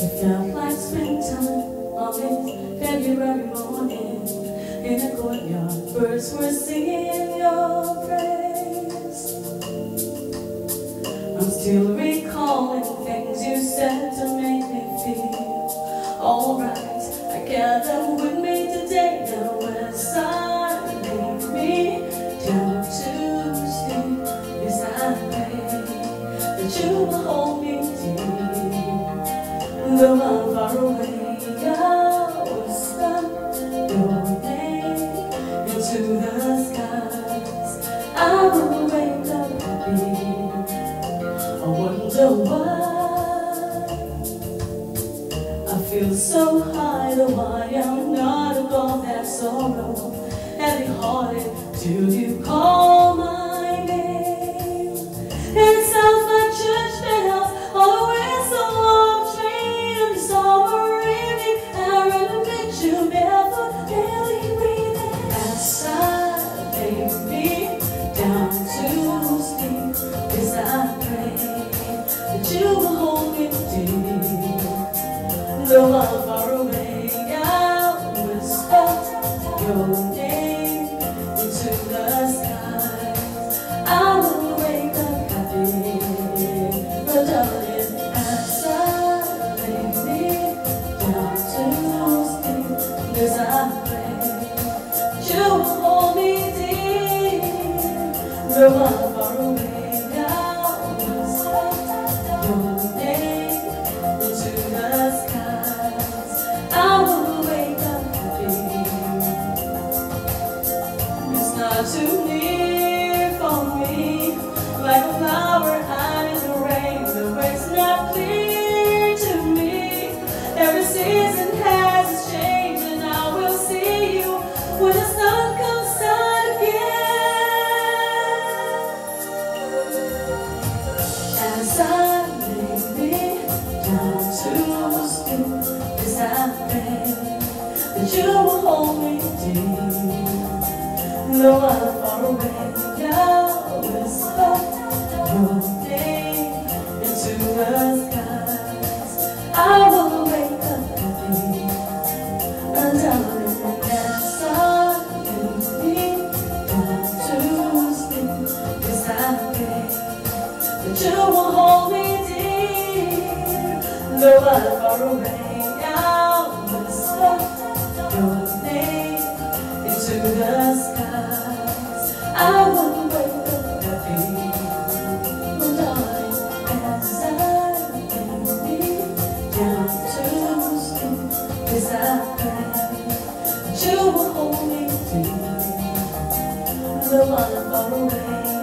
It felt like springtime on this February morning. In the courtyard, birds were singing your praise. I'm still. I'm far away. I will your name into the skies. I will wake up happy. I wonder why I feel so high, though I am not above that sorrow. Heavy hearted till you call I'm far away, I whisper your name into the skies. I will wake up happy, but darling, as me down to sleep, yes I pray you will hold me dear. Too near for me, like a flower the rain. The way's not clear to me. Every season has its change, and I will see you when the sun comes again. As I down to that you will hold me dear. Though I'm far away, I whisper your name into the skies. I will wake up happy, and darling, as I lay me down to sleep, I that you will hold me dear. Though I'm far away, I will wake up happy, oh darling, as I lay me down to sleep. Yes, I pray that you will hold me dear. Though I'm far away.